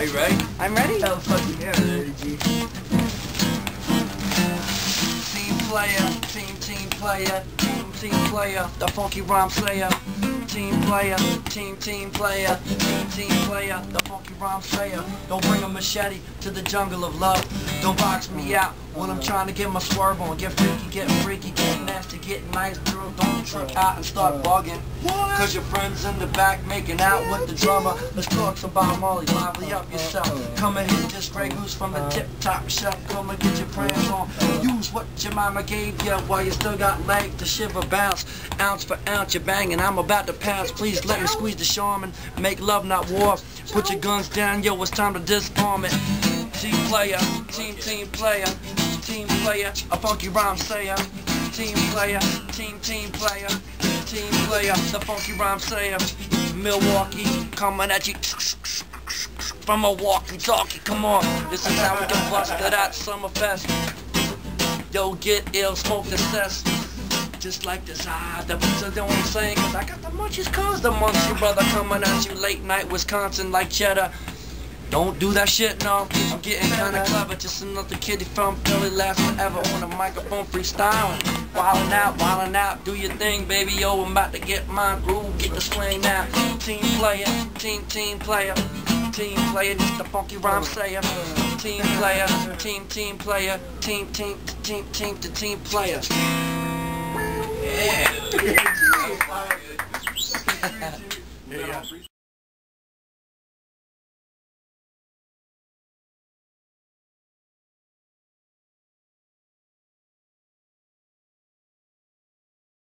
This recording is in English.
Are you ready? I'm ready. Oh, Hell fucking yeah, Team player, team team player, team team player, the funky rhyme slayer. Team player, team team player, team team player, the funky rhyme slayer. Don't bring a machete to the jungle of love. Don't box me out when I'm trying to get my swerve on. Get freaky, get freaky, get nasty, get nice, girl. Don't trip out and start bugging. Cause your friends in the back making out with the drummer. Let's talk some Bob Marley, lively up yourself. Come and hit this Grey Goose from the tip top shelf. Come and get your prayers on. Use what your mama gave you while you still got legs to shiver bounce. Ounce for ounce, you're banging. I'm about to Please let me squeeze the Charmin. Make love, not war. Put your guns down, yo, it's time to disarm it. Team player, team team player, team player, a funky rhyme sayer. Team player, team team player, team player, the funky rhyme sayer. Milwaukee, coming at you from Milwaukee, talkie. Come on, this is how we can bust it at Summerfest. Yo, get ill, smoke the cess. Just like this, ah, the the only saying, cause I got the munchies, cause the munchie brother coming at you late night, Wisconsin, like cheddar. Don't do that shit, no. I'm getting kinda clever. Just another kiddie from Philly, last forever on the microphone freestyling. Wildin' out, wildin' out, do your thing, baby. Yo, I'm about to get my groove, get the swing now. Team player, team, team player. Team player, just the funky rhyme sayer. Team player, team, team player. Team, team, team, team, the team player. Yeah.